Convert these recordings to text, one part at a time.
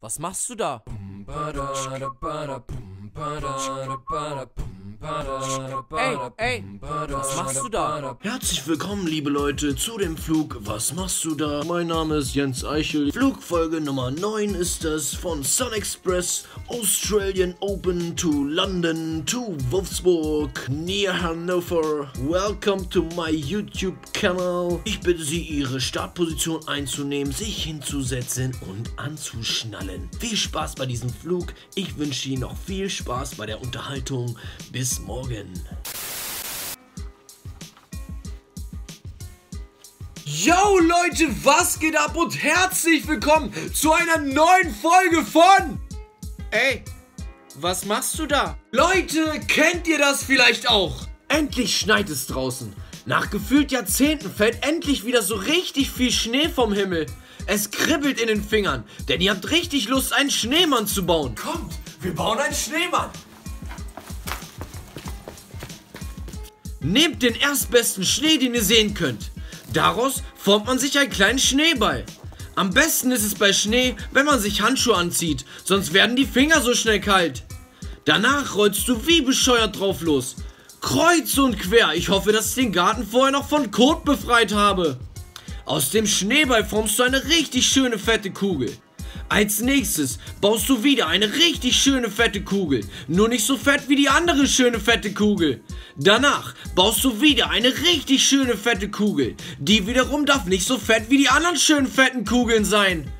Was machst du da? Ey, ey, was machst du da? Herzlich willkommen, liebe Leute, zu dem Flug Was machst du da? Mein Name ist Jens Eichel. Flugfolge Nummer 9 ist das von Sun Express Australian Open to London to Wolfsburg near Hannover. Welcome to my YouTube channel. Ich bitte Sie, Ihre Startposition einzunehmen, sich hinzusetzen und anzuschnallen. Viel Spaß bei diesem Flug. Ich wünsche Ihnen noch viel Spaß bei der Unterhaltung. Bis morgen. Yo Leute, was geht ab und herzlich willkommen zu einer neuen Folge von... Ey, was machst du da? Leute, kennt ihr das vielleicht auch? Endlich schneit es draußen. Nach gefühlt Jahrzehnten fällt endlich wieder so richtig viel Schnee vom Himmel. Es kribbelt in den Fingern, denn ihr habt richtig Lust, einen Schneemann zu bauen. Kommt, wir bauen einen Schneemann. Nehmt den erstbesten Schnee, den ihr sehen könnt. Daraus formt man sich einen kleinen Schneeball. Am besten ist es bei Schnee, wenn man sich Handschuhe anzieht, sonst werden die Finger so schnell kalt. Danach rollst du wie bescheuert drauf los. Kreuz und quer. Ich hoffe, dass ich den Garten vorher noch von Kot befreit habe. Aus dem Schneeball formst du eine richtig schöne fette Kugel. Als nächstes baust du wieder eine richtig schöne fette Kugel. Nur nicht so fett wie die andere schöne fette Kugel. Danach baust du wieder eine richtig schöne fette Kugel. Die wiederum darf nicht so fett wie die anderen schönen fetten Kugeln sein.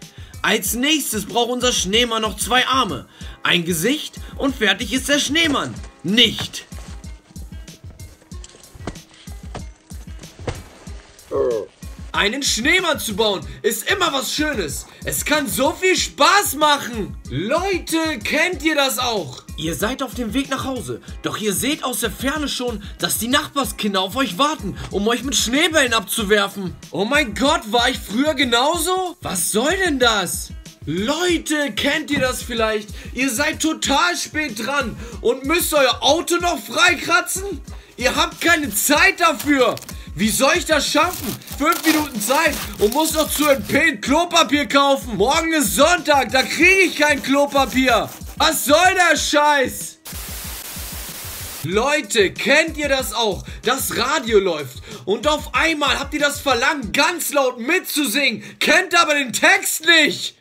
Als nächstes braucht unser Schneemann noch zwei Arme, ein Gesicht und fertig ist der Schneemann. Nicht. Einen Schneemann zu bauen ist immer was Schönes. Es kann so viel Spaß machen. Leute, kennt ihr das auch? Ihr seid auf dem Weg nach Hause, doch ihr seht aus der Ferne schon, dass die Nachbarskinder auf euch warten, um euch mit Schneebällen abzuwerfen. Oh mein Gott, war ich früher genauso? Was soll denn das? Leute, kennt ihr das vielleicht? Ihr seid total spät dran und müsst euer Auto noch freikratzen? Ihr habt keine Zeit dafür. Wie soll ich das schaffen? Fünf Minuten Zeit und muss noch zu MP Klopapier kaufen. Morgen ist Sonntag, da kriege ich kein Klopapier. Was soll der Scheiß? Leute, kennt ihr das auch? Das Radio läuft und auf einmal habt ihr das Verlangen, ganz laut mitzusingen, kennt aber den Text nicht.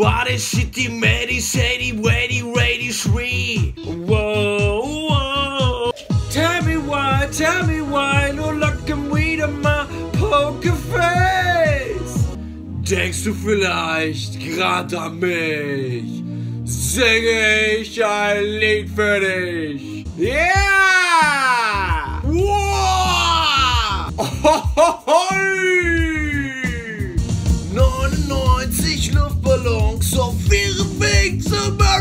What is it, the Mary Sadie, Wady, Rady, Shree? Whoa, whoa. Tell me why, tell me why, no locken wieder my Poker Face. Denkst du vielleicht gerade an mich? Singe ich ein Lied für dich? Yeah! Whoa! Oh, ho, ho, ho.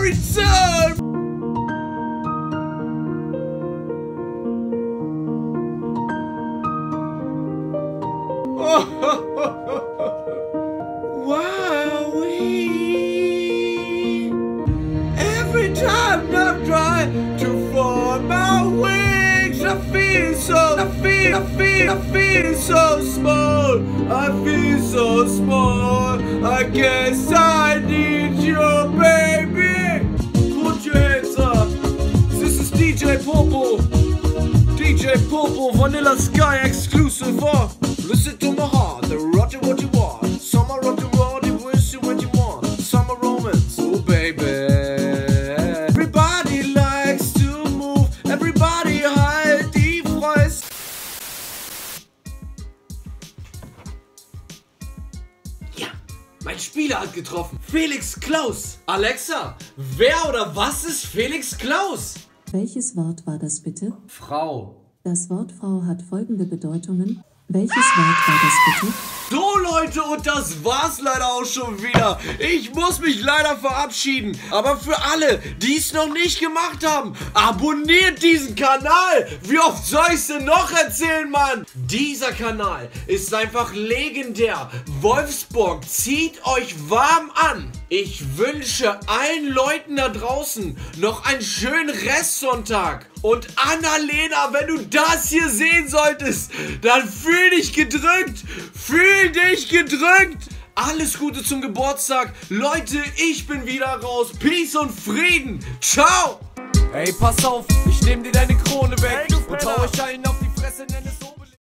Horizont. Wowee! Every time I try to form my wings, I feel so, I feel, I feel, I feel so small. I feel so small. I guess I need you, baby. Popo, Vanilla Sky exclusive. Uh. Listen to my heart, the roger what you want. Summer rock and roll, the wish you what you want. Summer romance, oh baby. Everybody likes to move, everybody halt die Fresse. Ja, mein Spieler hat getroffen. Felix Klaus. Alexa, wer oder was ist Felix Klaus? Welches Wort war das bitte? Frau. Das Wort Frau hat folgende Bedeutungen. Welches Wort war das bitte? So Leute, und das war's leider auch schon wieder. Ich muss mich leider verabschieden. Aber für alle, die es noch nicht gemacht haben, abonniert diesen Kanal. Wie oft soll ich's denn noch erzählen, Mann? Dieser Kanal ist einfach legendär. Wolfsburg, zieht euch warm an. Ich wünsche allen Leuten da draußen noch einen schönen Restsonntag. Und Annalena, wenn du das hier sehen solltest, dann fühl dich gedrückt. Fühl dich gedrückt. Alles Gute zum Geburtstag. Leute, ich bin wieder raus. Peace und Frieden. Ciao. Ey, pass auf, ich nehm dir deine Krone weg und hau euch allen auf die Fresse,